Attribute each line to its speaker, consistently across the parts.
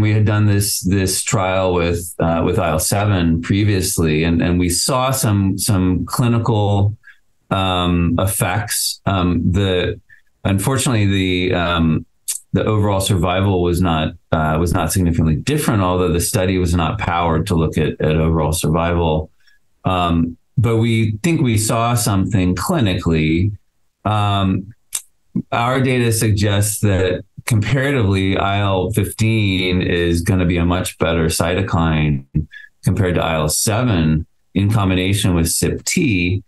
Speaker 1: we had done this this trial with uh, with IL seven previously, and and we saw some some clinical um, effects. Um, the unfortunately the um, the overall survival was not uh, was not significantly different, although the study was not powered to look at, at overall survival. Um, but we think we saw something clinically. Um, our data suggests that comparatively, IL 15 is going to be a much better cytokine compared to IL 7 in combination with sip-T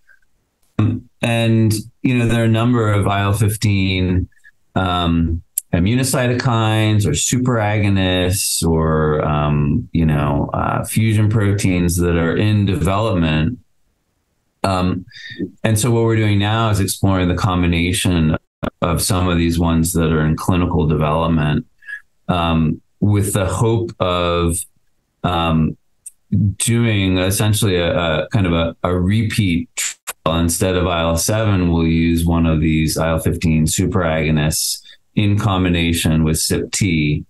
Speaker 1: and, you know, there are a number of IL 15 um, immunocytokines or superagonists or, um, you know, uh, fusion proteins that are in development. Um, and so what we're doing now is exploring the combination of some of these ones that are in clinical development um, with the hope of um, doing essentially a, a, kind of a, a repeat instead of IL 7, we'll use one of these IL 15 superagonists in combination with sip-T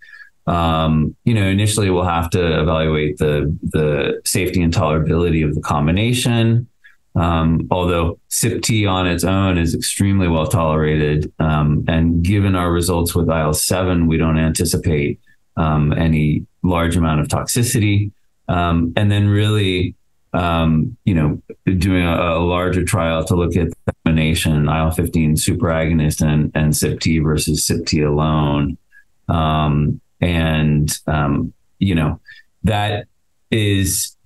Speaker 1: um, you know, initially we'll have to evaluate the the safety and tolerability of the combination. Um, although sip-T on its own is extremely well tolerated, um, and given our results with IL seven, we don't anticipate um, any large amount of toxicity. Um, and then really, um, you know, doing a, a, larger trial to look at the combination IL fifteen superagonist and and sip-T versus sip-T alone, um, and you know that is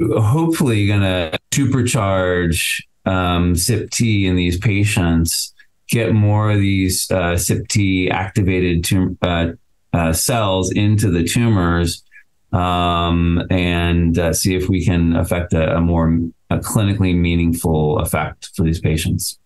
Speaker 1: hopefully going to supercharge um, sip-T in these patients, get more of these uh, sip-T activated tum- uh, uh, cells into the tumors, um, and uh, see if we can affect a, a more a clinically meaningful effect for these patients.